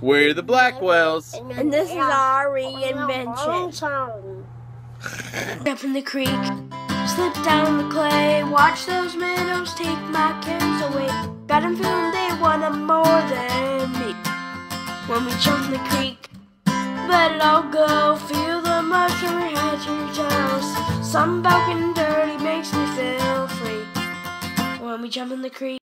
We're the Blackwells. And this is our reinvention. Up in the creek, slip down the clay, watch those minnows take my cares away. Got 'em feeling they want 'em more than me. When we jump in the creek, let it all go. Feel the mushroom head your toes. Some about getting dirty makes me feel free. When we jump in the creek.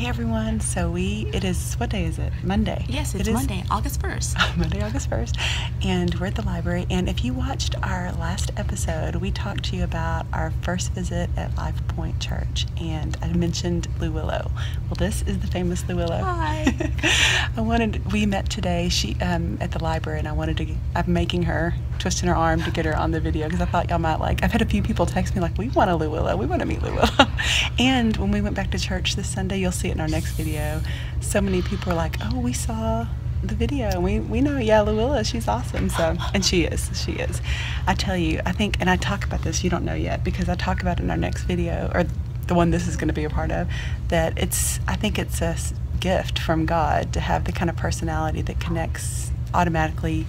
Hey everyone, so we, it is, what day is it? Monday. Yes, it's It is Monday, August 1st. Monday, August 1st, and we're at the library. And if you watched our last episode, we talked to you about our first visit at Life Point Church, and I mentioned LuWillow. Well, this is the famous LuWillow. Hi. I wanted, we met today she um, at the library, and I wanted to, I'm making her, twisting her arm to get her on the video because I thought y'all might like, I've had a few people text me like, we want a Lou we want to meet Lou and when we went back to church this Sunday, you'll see it in our next video, so many people are like, oh, we saw the video. We, we know yeah LuWillow she's awesome. So and she is she is. I tell you I think and I talk about this you don't know yet because I talk about it in our next video or the one this is going to be a part of that it's I think it's a gift from God to have the kind of personality that connects automatically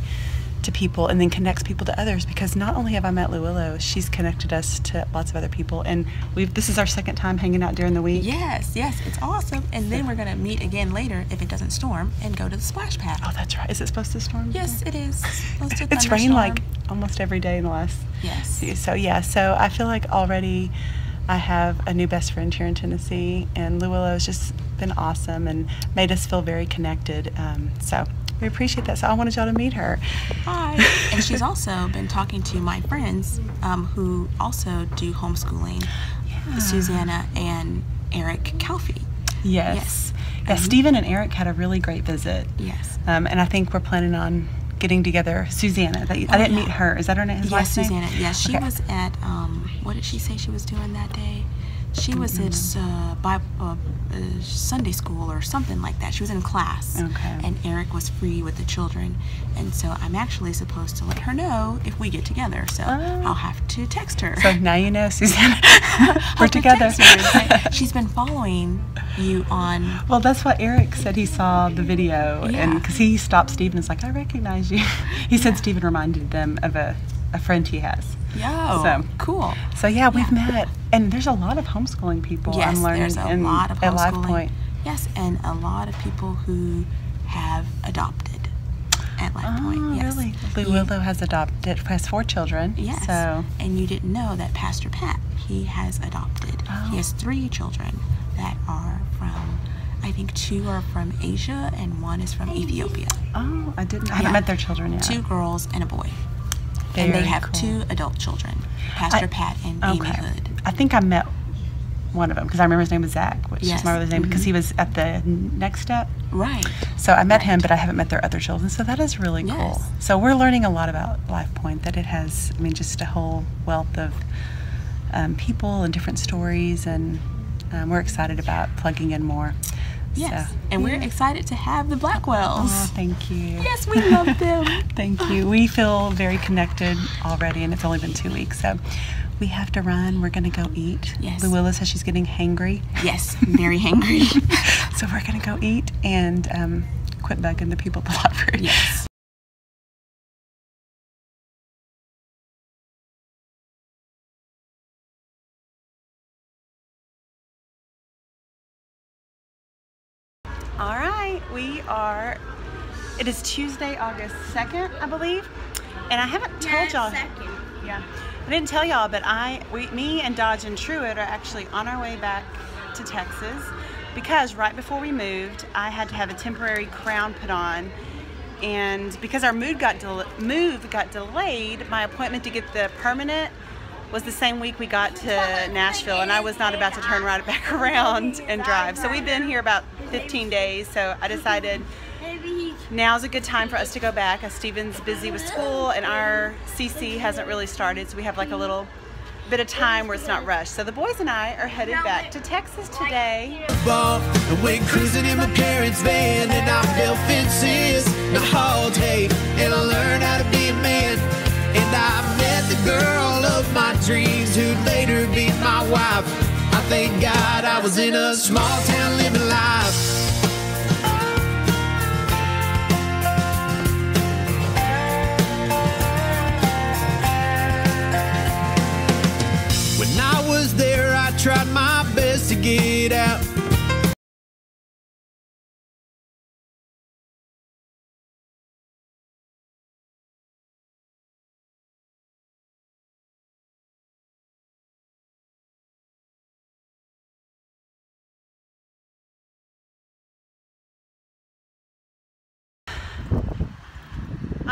to people and then connects people to others because not only have I met LuWillow, she's connected us to lots of other people and we've this is our second time hanging out during the week. Yes, yes, it's awesome. And then we're going to meet again later if it doesn't storm and go to the splash pad. Oh, that's right. Is it supposed to storm? Yes, it is. Supposed to It's rained like almost every day in the last Yes. So yeah, so I feel like already I have a new best friend here in Tennessee, and LuWillow has just been awesome and made us feel very connected. Um, so we appreciate that. So I wanted y'all to meet her. Hi. and she's also been talking to my friends um, who also do homeschooling, Susanna and Eric Calfee. Yes. Yes. Yeah, Mhm. Stephen and Eric had a really great visit. Yes. Um, and I think we're planning on getting together. Susanna, that, I Oh, didn't yeah. meet her. Is that her name? His Yes, last name? Susanna. Yes, she Okay. was at um, what did she say she was doing that day? She was at uh, Bible, uh, uh, Sunday school or something like that. She was in class, Okay. and Eric was free with the children, and so I'm actually supposed to let her know if we get together. So Oh. I'll have to text her. So now you know, Susanna. We're together. text her and say, She's been following you on. Well, that's what Eric said. He saw the video, and because he stopped Stephen, and was like, "I recognize you." He said Stephen reminded them of a, a friend he has. Yo, So- cool. So yeah, we've Yeah. met, and there's a lot of homeschooling people. Yes, I'm learning there's a in, lot of at homeschooling. Point. Yes, and a lot of people who have adopted at Life Oh, Point. Ah, yes. really? LuWillow has adopted, has four children. Yes. So And you didn't know that Pastor Pat, he has adopted. Oh. He has oh. three children that are from, I think two are from Asia and one is from Ethiopia. oh, I didn't. I haven't Yeah. met their children yet. Two girls and a boy. And they have cool. two adult children, Pastor I- Pat and Amy Okay. Hood. I think I met one of them because I remember his name was Zach, which Yes. is my brother's name because Mhm. he was at the next step. Right. So I met him, but I haven't met their other children. So that is really cool. Yes. So we're learning a lot about Life Point. That it has, I mean, just a whole wealth of um, people and different stories, and um, we're excited about plugging in more. Yes. So, and we're yeah. excited to have the Blackwells. Oh, thank you. Yes, we love them. Thank you. We feel very connected already, and it's only been two weeks, so we have to run. We're gonna go eat. Yes. LuWillow says she's getting hangry, yes, very hangry. so we're gonna go eat and um, quit bugging the people at the library. yes. We are. It is Tuesday, August second, I believe, and I haven't told y'all. Yeah, I didn't tell y'all, but I, we, me and Dodge and Truett are actually on our way back to Texas because right before we moved, I had to have a temporary crown put on, and because our move got del- move got delayed, my appointment to get the permanent was the same week we got to Nashville, and I was not about to turn right back around and drive. So we've been here about 15 days. So I decided now's a good time for us to go back as Steven's busy with school and our CC hasn't really started. So we have like a little bit of time where it's not rushed. So the boys and I are headed back to Texas today. and went cruising in my parents' van and I fences and hauled hay and I learned how to be a man and I met the girl of my dreams who'd later be my wife. I thank God I was in a small town living life. When I was there, I tried my best to get out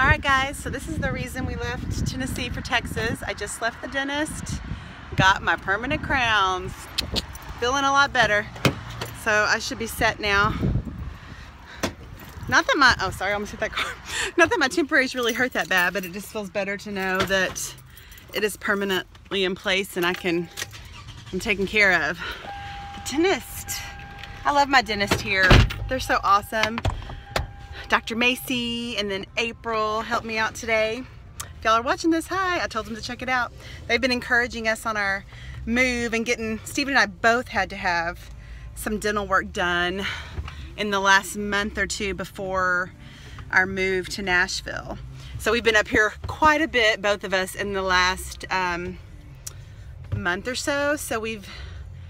right, guys, so this is the reason we left Tennessee for Texas. I just left the dentist, got my permanent crowns, feeling a lot better. So I should be set now. Not that my, oh sorry, I almost hit that car. Not that my temporaries really hurt that bad, but it just feels better to know that it is permanently in place and I can, I'm taken care of. The dentist, I love my dentist here. They're so awesome. Dr. Macy and then April helped me out today. If y'all are watching this, hi, I told them to check it out. They've been encouraging us on our move and getting, Stephen and I both had to have some dental work done in the last month or two before our move to Nashville. So we've been up here quite a bit, both of us, in the last um, month or so. So we've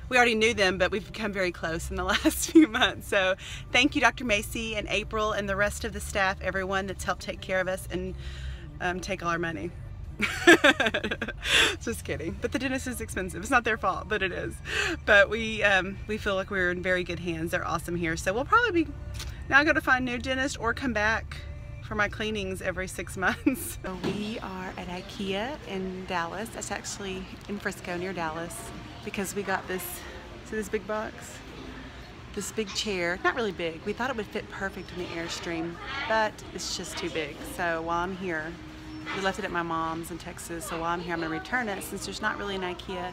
we already knew them, but we've become very close in the last few months. So thank you, Dr. Macy and April and the rest of the staff, everyone that's helped take care of us and um, take all our money. Just kidding. But the dentist is expensive. It's not their fault, but it is. But we um, we feel like we're in very good hands. They're awesome here. So we'll probably be now go to find new dentist or come back for my cleanings every six months. We are at Ikea in Dallas. That's actually in Frisco near Dallas because we got this, see this big box? This big chair, not really big. We thought it would fit perfect in the Airstream, but it's just too big. So while I'm here, we left it at my mom's in Texas, so while I'm here I'm gonna return it since there's not really an Ikea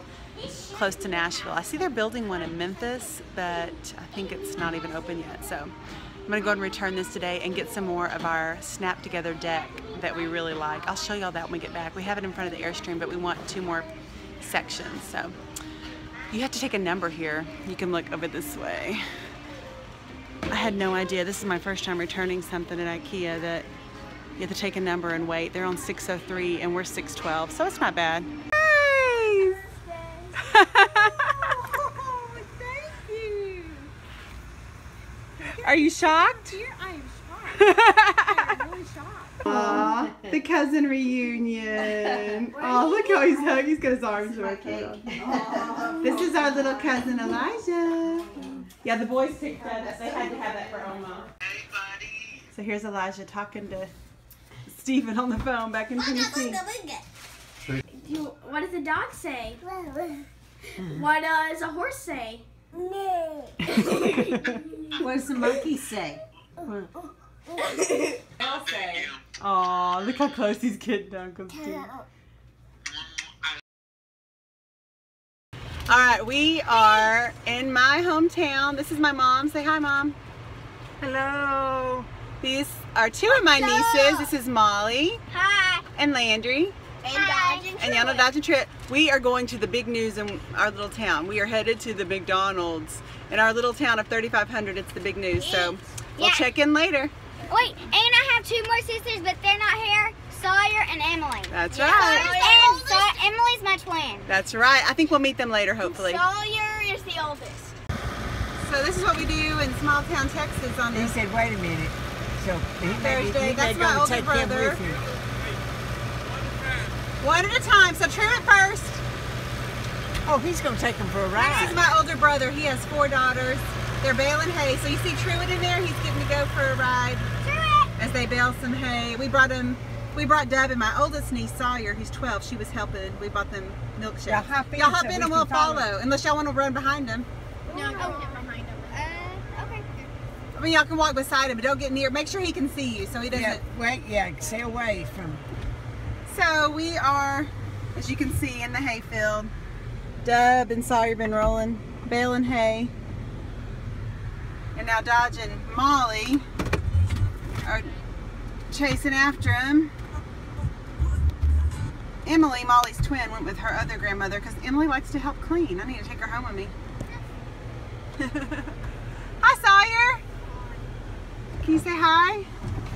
close to Nashville. I see they're building one in Memphis, but I think it's not even open yet. So I'm gonna go and return this today and get some more of our snap together deck that we really like. I'll show y'all that when we get back. We have it in front of the Airstream, but we want two more sections. So you have to take a number here. You can look over this way. I had no idea. This is my first time returning something at Ikea that you have to take a number and wait. They're on 603 and we're 612, so it's not bad. Nice! oh, thank you. Are you shocked? I Aw, the cousin reunion. Oh, look how he's hugging. He's got his arms wrapped around. This is our little cousin Elijah. Yeah, the boys picked that up. They had to have that for Oma. So here's Elijah talking to Stephen on the phone back in Tennessee. You, what does the dog say? What does a horse say? What does the monkey say? Aw, look how close he's getting to Uncle Steve. All right, we are in my hometown. This is my mom. Say hi, mom. Hello. These are two of my nieces. This is Molly Hi. and Landry And Dodge and and Yana Dodge and Trip. We are going to the big news in our little town. We are headed to the McDonald's in our little town of 3,500. It's the big news. So we'll Yeah. check in later. Wait, and I have two more sisters, but they're not here. Sawyer and Emily. That's Sawyer right. and Saw- Emily's my twin. That's right. I think we'll meet them later, hopefully. Sawyer is the oldest. So this is what we do in small town Texas on He said, wait a minute. So he Thursday. he That's my older brother. one at a time. So Truett first. Oh, he's going to take them for a ride. This ride. is my older brother. He has four daughters. They're baling hay. So you see Truett in there. He's getting to go for a ride as they bale some hay. We brought him. We brought Deb and my oldest niece Sawyer, who's 12. She was helping. We bought them milkshakes. Y'all hop in Y'all hop so in we and we'll follow. follow. Unless y'all want to run behind them. No, go get behind him. Uh, okay. I mean, y'all can walk beside him, but don't get near. Make sure he can see you so he doesn't. Yeah, wait, yeah, stay away from. So we are, as you can see, in the hayfield. Dub and Sawyer been rolling, baling hay. And now Dodge and Molly are chasing after him. Emily, Molly's twin, went with her other grandmother because Emily likes to help clean. I need to take her home with me. hi, Sawyer. Can you say hi?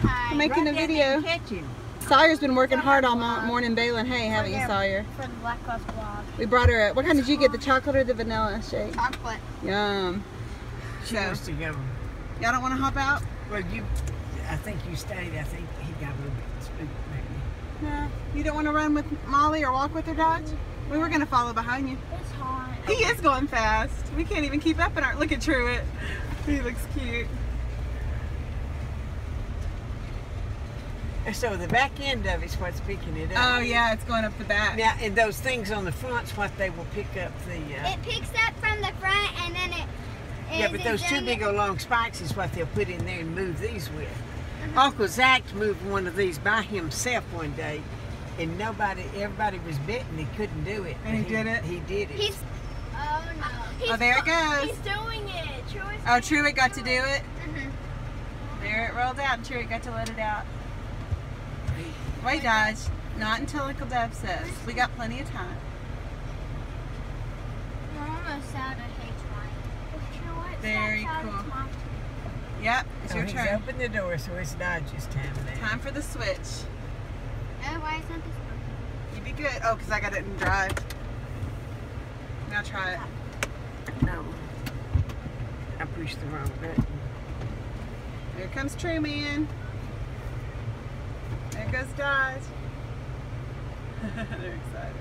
Hi. I'm making a Right video. there and Catch him. Sawyer's been working hard all mo- morning baling hay, haven't you, Sawyer? For the Black Cross blog. We brought her a, what kind did you get, the chocolate or the vanilla shake? Chocolate. Yum. She So, wants to go. y'all don't want to hop out? Well, you, I think you stayed. I think he got a little bit spooked maybe. No. You don't want to run with Molly or walk with her, Dodge? We were going to follow behind you. It's hot. He is going fast. We can't even keep up in our, look at Truett. He looks cute. So the back end of it's what's picking it up. Oh yeah, it's going up the back. Now, and those things on the front's what they will pick up the. Uh, It picks up from the front and then it. Yeah, but those two big it- old long spikes is what they'll put in there and move these with. Uh-huh. Uncle Zach moved one of these by himself one day, and nobody, everybody was betting he couldn't do it. And he but did it? He did it. He's. Oh no. Oh, there it goes. He's doing it. Troy's Oh, Truett got to do it. Mhm. There it rolled out, and Truett got to let it out. Wait, Dodge. Not until Uncle Deb says. We got plenty of time. We're almost out of H1. Very cool. Yep, it's So your he's turn. opened the door, so it's Dodge's time now. Time for the switch. Oh, why isn't this You'd be good. Oh, because I got it in drive. Now try it. No. I pushed the wrong button. Here comes True Man. There goes Dodge. They're excited.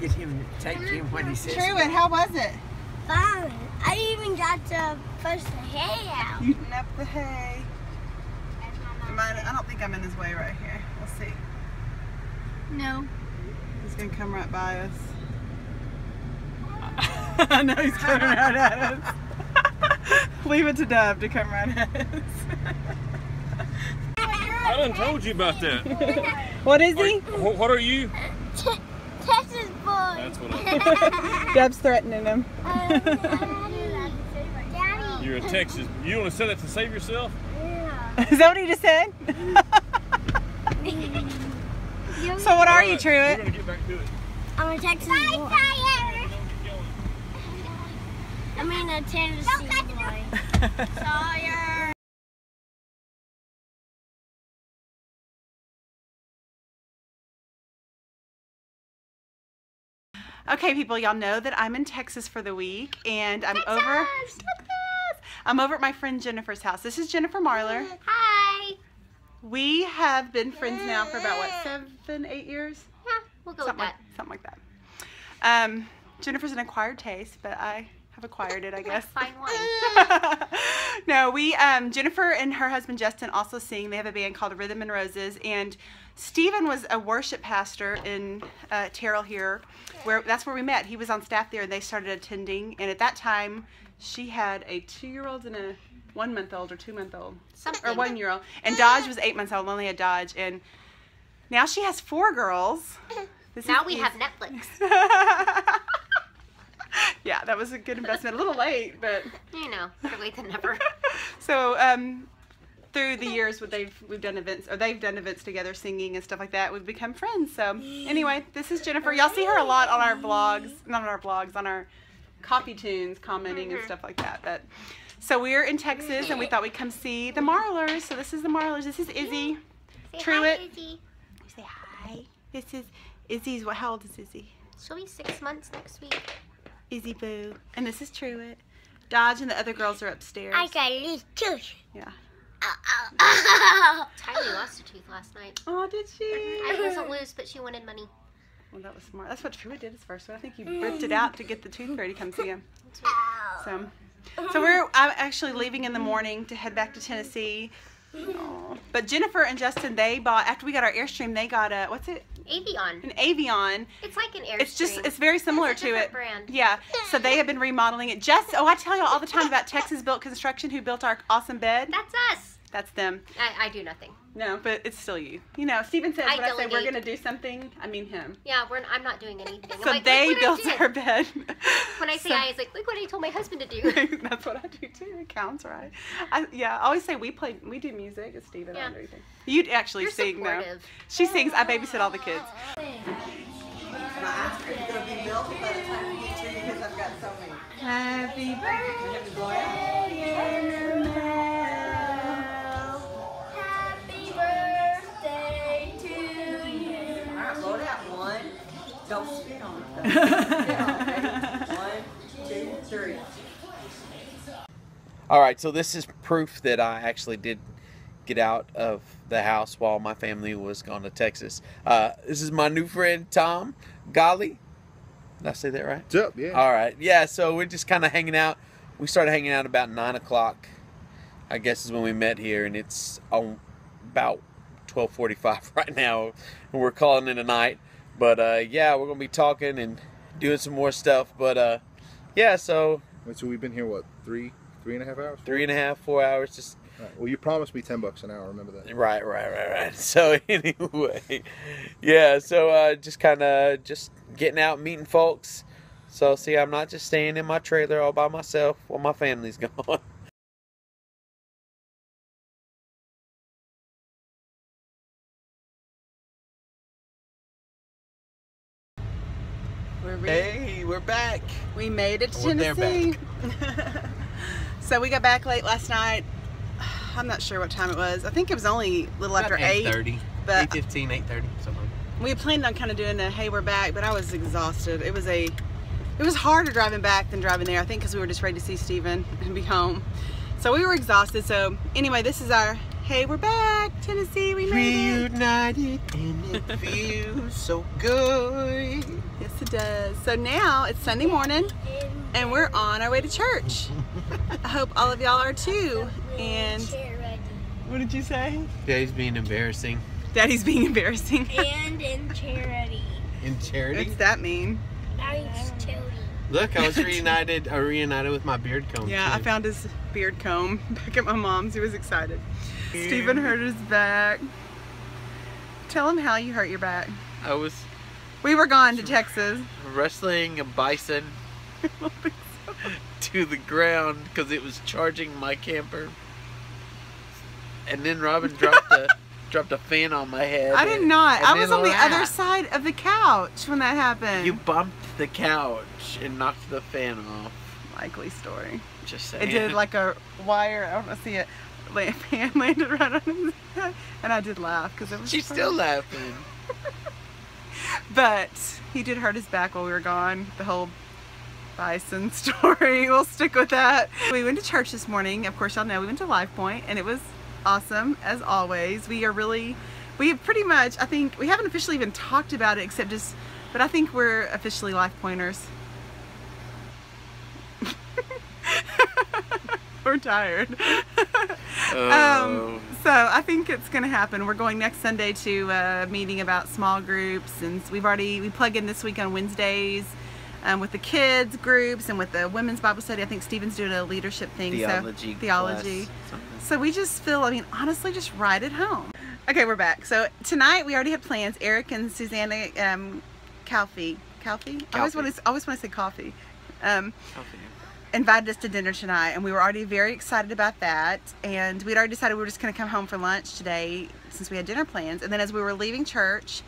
Get him to take him when he says. Truett, how was it? fun? I even got to push the hay out. Eating up the hay. Am I, I don't think I'm in his way right here. We'll see. No. He's gonna come right by us. I know he's coming right at us. Leave it to Dub to come right at us. I done told you about that. What is he? wh- what are you? Texas. That's what I. Dub's threatening him. Oh, you're a Texas. You want to say that to save yourself? Yeah. Is that what he just said? so what are you, We're Truett? gonna get back to it. I'm a Texas boy. Don't get going. I mean a Tennessee boy. Sawyer. Okay, people, y'all know that I'm in Texas for the week, and I'm over. Texas! I'm over at my friend Jennifer's house. This is Jennifer Marler. Hi. We have been friends now for about what seven, eight years, Yeah, we'll go something like, something like that. Um, Jennifer's an acquired taste, but I have acquired it, I guess. Fine wine. no, we um, Jennifer and her husband Justin also sing. They have a band called Rhythm and Roses, and Stephen was a worship pastor in uh, Terrell here, where that's where we met. He was on staff there, and they started attending. And at that time, she had a two-year-old and a one-month-old or two-month-old or one-year-old, and Dodge was eight months old. Only had Dodge, and now she has four girls. This Now we have Netflix. yeah, that was a good investment. A little late, but You know, better late than never. so um, through the years, what they've we've done events or they've done events together, singing and stuff like that. We've become friends. So anyway, this is Jennifer. Y'all see her a lot on our vlogs, not on our vlogs, on our coffee tunes, commenting and stuff like that. But so we're in Texas, and we thought we'd come see the Marlers. So this is the Marlers. This is Izzy. Truett. Say hi. This is Izzy's. What? How old is Izzy? She'll be six months next week. Izzy Boo. And this is Truett. Dodge and the other girls are upstairs. I got a little tooth. Yeah. Ow, ow, ow. Tylee lost a tooth last night. Oh, did she? I wasn't loose, but she wanted money. Well, that was smart. That's what Truett did his first one. I think he ripped it out to get the tooth fairy to come see him. So, so we're I'm actually leaving in the morning to head back to Tennessee. Aw. But Jennifer and Justin, they bought after we got our Airstream, they got a what's it? Avion. An Avion. It's like an Airstream. It's just it's very similar It's a to it. brand. Yeah. So they have been remodeling it. Just oh, I tell y'all all the time about Texas Built Construction who built our awesome bed. That's us. That's them. I, I do nothing. No, but it's still you. You know, Steven says I when I say we're gonna do something, I mean him. Yeah, we're, I'm not doing anything. So like, they built I our bed. When I say So- I, it's like, look what I told my husband to do. That's what I do too. It counts, right? I, yeah, I always say we play, we do music. It's Steven. I Yeah. don't do anything. Actually You're sing though. supportive. She sings. I babysit all the kids. Happy Happy Don't spit on it. One, two, three. All right, so this is proof that I actually did get out of the house while my family was gone to Texas. Uh, this is my new friend Tom Golly. Did I say that right? What's up? Yeah. All right, yeah. So we're just kind of hanging out. We started hanging out about nine o'clock. I guess is when we met here, and it's a about 12:45 right now, and we're calling it a night. But uh, yeah, we're gonna be talking and doing some more stuff. But uh, yeah, so Wait, so we've been here what three, three and a half hours? three and a half, four hours, just right. Well, you promised me ten bucks an hour. Remember that. Right, right, right, right. So anyway, yeah. So uh, just kind of just getting out, meeting folks. So see, I'm not just staying in my trailer all by myself while my family's gone. Hey, we're back. We made it to Well, Tennessee. so we got back late last night. I'm not sure what time it was. I think it was only a little after 8. 8.30. But 8.15, 8.30, something. we planned on kind of doing a hey we're back, but I was exhausted. It was a it was harder driving back than driving there. I think because we were just ready to see Steven and be home. So we were exhausted. So anyway, this is our hey we're back Tennessee. We made it. Reunited and it feels so good. Yes, it does. So now it's Sunday morning and we're on our way to church. I hope all of y'all are too. And what did you say? Daddy's being embarrassing. Daddy's being embarrassing. And in charity. In charity. What's that mean? Nice charity. Look, I was reunited. I reunited with my beard comb. Yeah, I found his beard comb back at my mom's. He was excited. Stephen hurt his back. Tell him how you hurt your back. I was We were gone to Texas. wrestling a bison to the ground because it was charging my camper. And then Robin dropped a dropped a fan on my head. I did not. I was on the other side of the couch when that happened. You bumped the couch and knocked the fan off. Likely story. Just saying. It did like a wire. I don't know, see it. la- Fan landed right on his head, and I did laugh because it was. She's funny. still laughing. But he did hurt his back while we were gone. The whole bison story. We'll stick with that. We went to church this morning. Of course, y'all know we went to Life Point, and it was awesome as always. We are really, we pretty much. I think we haven't officially even talked about it, except just. But I think we're officially Life Pointers. we're tired. Oh. Um, so I think it's going to happen. We're going next Sunday to a meeting about small groups, and we've already we plug in this week on Wednesdays um, with the kids groups and with the women's Bible study. I think Stephen's doing a leadership thing. Theology so theology. So we just feel. I mean, honestly, just right at home. Okay, we're back. So tonight we already had plans. Eric and Susanna um, Calfee. Calfee? I always want to. always want to say coffee. Um, invited us to dinner tonight and we were already very excited about that and we'd already decided we were just going to come home for lunch today since we had dinner plans and then as we were leaving church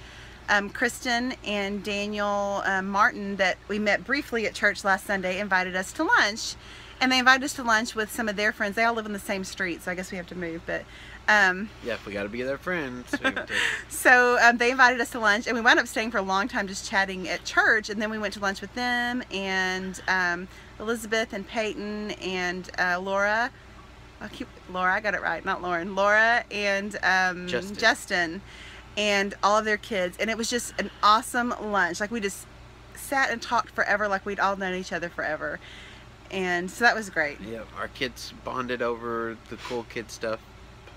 um, Kristen and Daniel um, Martin that we met briefly at church last Sunday invited us to lunch and they invited us to lunch with some of their friends they all live in the same street so I guess we have to move but um, Yeah, if we gotta be their friends. to- so um, they invited us to lunch, and we wound up staying for a long time just chatting at church. And then we went to lunch with them and um, Elizabeth and Peyton and uh, Laura. I keep Laura. I got it right, not Lauren. Laura and um, Justin. Justin, and all of their kids. And it was just an awesome lunch. Like we just sat and talked forever, like we'd all known each other forever. And so that was great. yeah, our kids bonded over the cool kid stuff.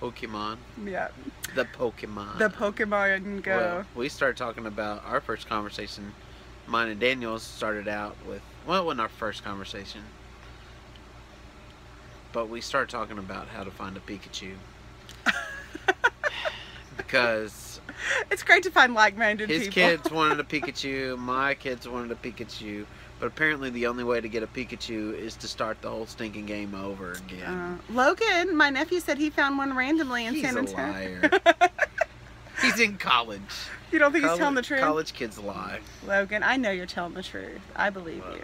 Pokemon. Yeah. The Pokemon. The Pokemon Go. Well, we started talking about our first conversation. Mine and Daniel's started out with well, it wasn't our first conversation, but we started talking about how to find a Pikachu because it's great to find like-minded people. his people. kids wanted a Pikachu, my kids wanted a Pikachu, but apparently the only way to get a Pikachu is to start the whole stinking game over again. Uh, Logan, my nephew said he found one randomly in He's San a liar. He's in college. You don't think he's telling the truth? College kids lie. Logan, I know you're telling the truth. I believe you.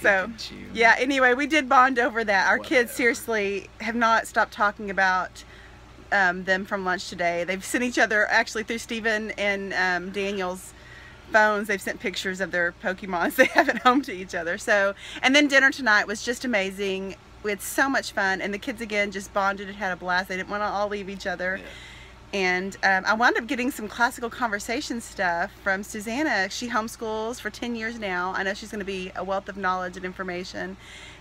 So, Pikachu. yeah, anyway, we did bond over that. Our kids seriously have not stopped talking about um, them from lunch today. They've sent each other, actually, through Stephen and um, Daniel's phones, they've sent pictures of their Pokemons they have at home to each other. So, and then dinner tonight was just amazing. We had so much fun, and the kids again just bonded and had a blast. They didn't want to all leave each other. And um, I wound up getting some classical conversation stuff from Susanna. She homeschools for 10 years now. I know she's going to be a wealth of knowledge and information.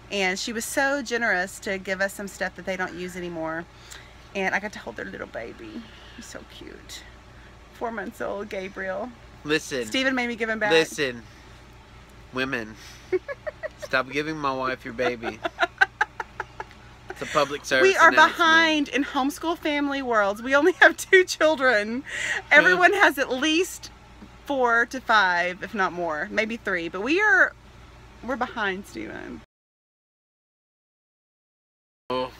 And she was so generous to give us some stuff that they don't use anymore. And I got to hold their little baby. He's so cute. Four months old, Gabriel. Listen. Steven made me give him back. Listen, women, stop giving my wife your baby. It's a public service. We are behind in homeschool family worlds. We only have two children. Everyone has at least four to five, if not more, maybe three. But we are, we're behind, Steven.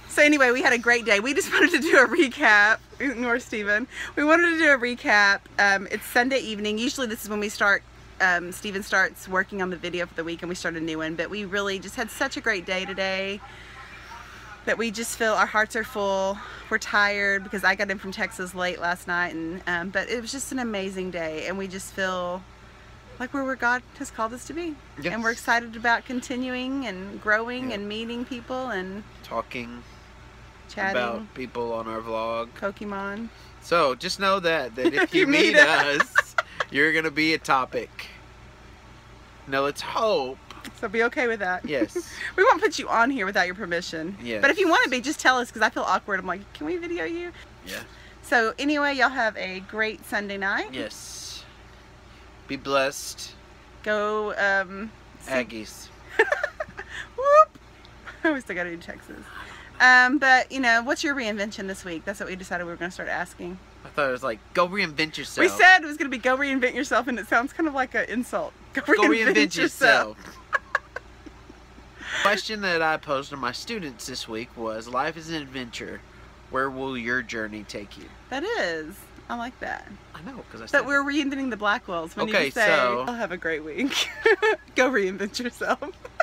So anyway, we had a great day. We just wanted to do a recap. Ignore Steven. We wanted to do a recap. Um, it's Sunday evening. Usually this is when we start, um, Steven starts working on the video for the week and we start a new one. But we really just had such a great day today that we just feel our hearts are full. We're tired because I got in from Texas late last night. and um, But it was just an amazing day and we just feel like we're where God has called us to be. Yes. And we're excited about continuing and growing and meeting people and Talking chatting. about people on our vlog. Pokemon. So just know that that if You you meet us. you're gonna be a topic. No, let's hope. So be okay with that. Yes. we won't put you on here without your permission. Yes. But if you want to be, just tell us because I feel awkward. I'm like, can we video you? Yeah. So anyway, y'all have a great Sunday night. Yes. Be blessed, Go, um, Aggies. Whoop. we still got to do Texas. Um, but you know, what's your reinvention this week? That's what we decided we were going to start asking. I thought it was like go reinvent yourself. We said it was going to be go reinvent yourself, and it sounds kind of like an insult. Go go reinvent, reinvent yourself. yourself. Question that I posed to my students this week was: Life is an adventure. Where will your journey take you? That is. I like that. I know because I said But we're reinventing the Blackwells. We need Okay, to say, so- I'll have a great week. Go reinvent yourself.